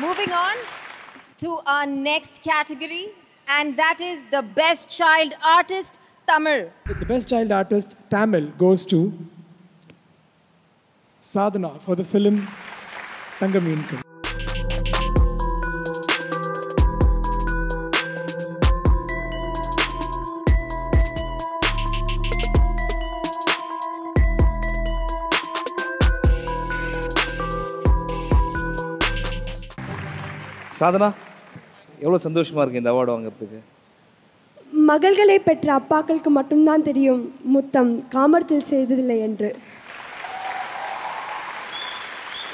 Moving on to our next category, and that is the Best Child Artist Tamil. The best child artist Tamil goes to Sadhana for the film Tangameenkal. Sadhana எவ்வளோ சந்தோஷமாக இருக்குது இந்த award வாங்குறதுக்கு? மகள்களை பெற்ற அப்பாக்களுக்கு மட்டும்தான் தெரியும் முத்தம் காமர்த்தில் செய்ததில்லை என்று.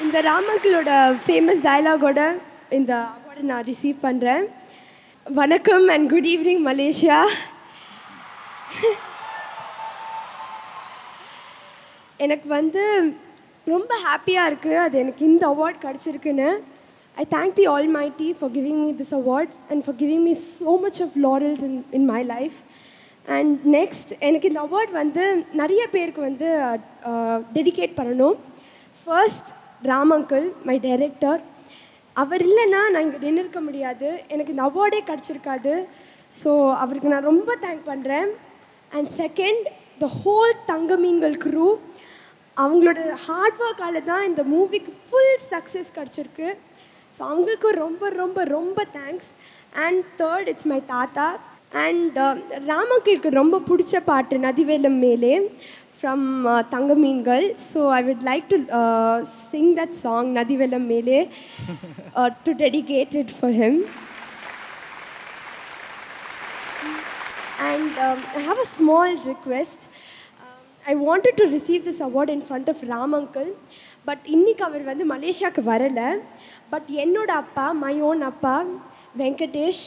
இந்த ராமக்களோட ஃபேமஸ் டயலாகோட இந்த அவார்டை நான் ரிசீவ் பண்ணுறேன் வணக்கம் அண்ட் குட் ஈவினிங் மலேசியா. எனக்கு வந்து ரொம்ப ஹாப்பியாக இருக்குது அது எனக்கு இந்த award கிடச்சிருக்குன்னு. I thank the all mighty for giving this this award and giving giving so so much of laurels in in my life and next எனக்கு இந்த அவார்ட் வந்து நிறைய பேருக்கு வந்து டெடிகேட் பண்ணணும். ஃபர்ஸ்ட் ராமங்கல் மை டைரக்டர் அவர் இல்லைன்னா நான் இங்கே நின்றுருக்க முடியாது. எனக்கு இந்த அவார்டே கிடச்சிருக்காது. ஸோ அவருக்கு நான் ரொம்ப தேங்க் பண்ணுறேன் and second the whole Thangameengal crew அவங்களோட ஹார்ட் ஒர்க்கால தான் இந்த மூவிக்கு ஃபுல் சக்ஸஸ் கிடச்சிருக்கு. ஸோ அவங்களுக்கும் ரொம்ப ரொம்ப ரொம்ப thanks and third it's my தாத்தா. அண்ட் ராமங்களுக்கு ரொம்ப பிடிச்ச பாட்டு நதிவேலம் மேலே from Thangameengal. So I would like to sing that song நதிவேலம் மேலே to dedicate it for him And um, I have a small request. Um, I wanted to receive this award in front of Ram uncle, but இன்னைக்கு அவர் வந்து மலேசியாவுக்கு வரல. But என்னோட அப்பா my own அப்பா Venkatesh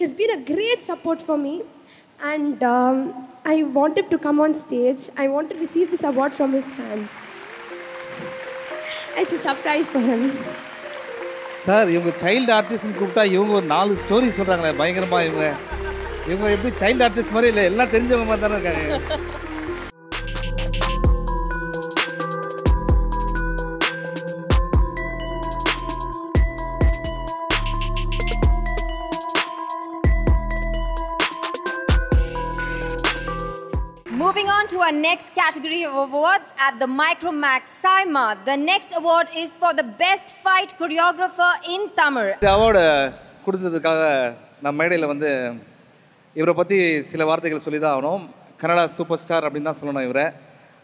he's been a great support for me and I wanted to come on stage I want to receive this award from his hands it's a surprise sir இவங்க child ஆர்டிஸ்ட்னு கூப்பிட்டா இவங்க ஒரு நாலு story சொல்கிறாங்களே பயங்கரமாக இவங்க. இவங்க எப்படி சைல்டு ஆர்டிஸ்ட் மாதிரி இல்லை எல்லாம் தெரிஞ்சவங்க மாதிரி தானே இருக்காங்க. Moving on to our next category of awards at the Micromax Saima. The next award is for the Best Fight Choreographer in Tamil. இந்த அவார்டு கொடுத்ததுக்காக நான் மேடையில் வந்து இவரை பற்றி சில வார்த்தைகள் சொல்லி தான் ஆகணும் கனடா சூப்பர் ஸ்டார் அப்படின்னு தான் சொல்லணும் இவரை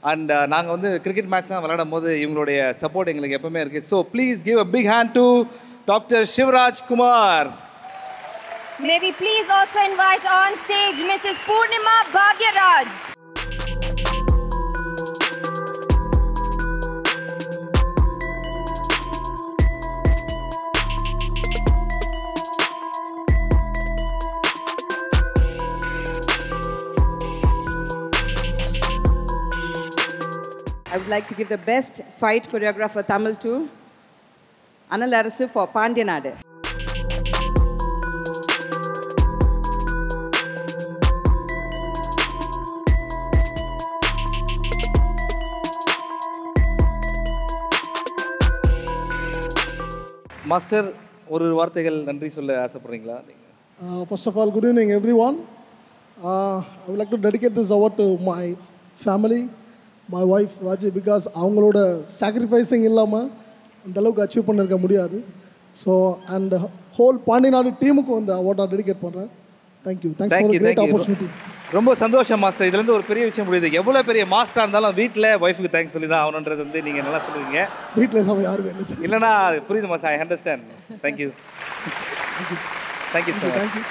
அண்ட் நாங்கள் வந்து கிரிக்கெட் மேட்ச் தான் விளையாடும் போது இவங்களுடைய சப்போர்ட் எங்களுக்கு எப்பவுமே இருக்குது so please give a big hand to doctor Shivaraj Kumar May we please also invite on stage Mrs. Purnima Bhagyaraj. I would like to give the best fight choreographer Tamil to Anal Arasu for Pandyanadu. Master ஒரு வார்த்தைகள் நன்றி சொல்ல ஆசைப்படுறீங்களா நீங்கள் Uh, first of all, good evening, everyone. Uh, I would like to dedicate this award to my wife Raji, because அவங்களோட sacrificing இல்லாமல் இந்த அளவுக்கு achieve பண்ணிருக்க முடியாது. ஸோ அண்ட் ஹோல் பாண்டிநாடு டீமுக்கும் இந்த அவார்ட் நான் டெடிகேட் பண்ணுறேன் thank you thanks for great opportunity ரொம்ப சந்தோஷம் மாஸ்டர் இதுலேருந்து ஒரு பெரிய விஷயம் புரியுது. எவ்வளோ பெரிய மாஸ்டராக இருந்தாலும் வீட்டில் ஒய்ஃபுக்கு தேங்க்ஸ் சொல்லி தான் ஆகணுன்றது வந்து நீங்கள் நல்லா சொல்லுவீங்க. வீட்டில் இல்லாமல் யாரும் இல்லை சார் இல்லைனா புரியுது master I understand thank you thank you sir thank you